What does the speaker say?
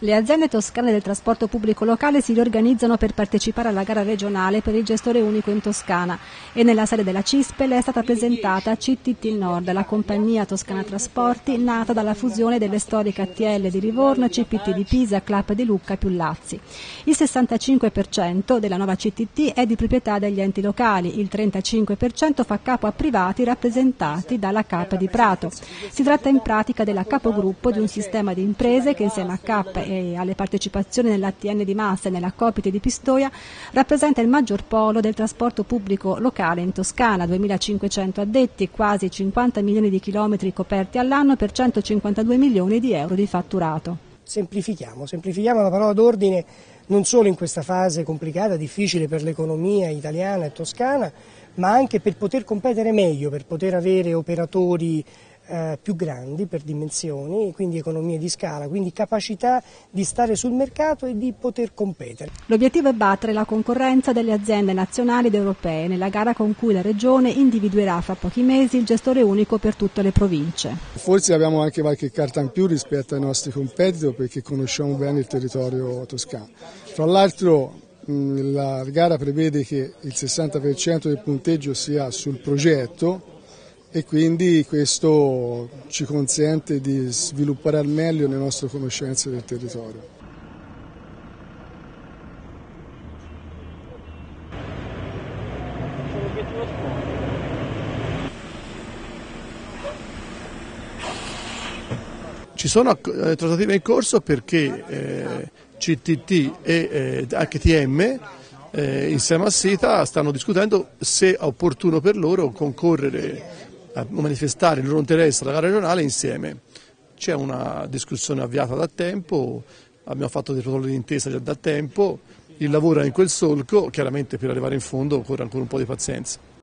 Le aziende toscane del trasporto pubblico locale si riorganizzano per partecipare alla gara regionale per il gestore unico in Toscana e nella sede della Cispel è stata presentata CTT Nord, la compagnia Toscana Trasporti nata dalla fusione delle storiche ATL di Livorno, CPT di Pisa, Clap di Lucca più Lazzi. Il 65% della nuova CTT è di proprietà degli enti locali, il 35% fa capo a privati rappresentati dalla CAP di Prato. Si tratta in pratica della capogruppo di un sistema di imprese che insieme a CAP e alle partecipazioni nell'ATN di Massa e nella Copite di Pistoia rappresenta il maggior polo del trasporto pubblico locale in Toscana, 2.500 addetti, quasi 50 milioni di chilometri coperti all'anno per 152 milioni di euro di fatturato. Semplifichiamo, semplifichiamo la parola d'ordine non solo in questa fase complicata, difficile per l'economia italiana e toscana, ma anche per poter competere meglio, per poter avere operatori eh, più grandi per dimensioni, quindi economie di scala, quindi capacità di stare sul mercato e di poter competere. L'obiettivo è battere la concorrenza delle aziende nazionali ed europee nella gara con cui la Regione individuerà fra pochi mesi il gestore unico per tutte le province. Forse abbiamo anche qualche carta in più rispetto ai nostri competitor perché conosciamo bene il territorio toscano. Fra l'altro la gara prevede che il 60% del punteggio sia sul progetto e quindi questo ci consente di sviluppare al meglio le nostre conoscenze del territorio. Ci sono eh, trattative in corso perché eh, CTT e eh, HTM eh, insieme a SITA stanno discutendo se è opportuno per loro concorrere a manifestare il loro interesse alla gara regionale insieme. C'è una discussione avviata da tempo, abbiamo fatto dei protocolli di intesa già da tempo, il lavoro è in quel solco, chiaramente per arrivare in fondo occorre ancora un po' di pazienza.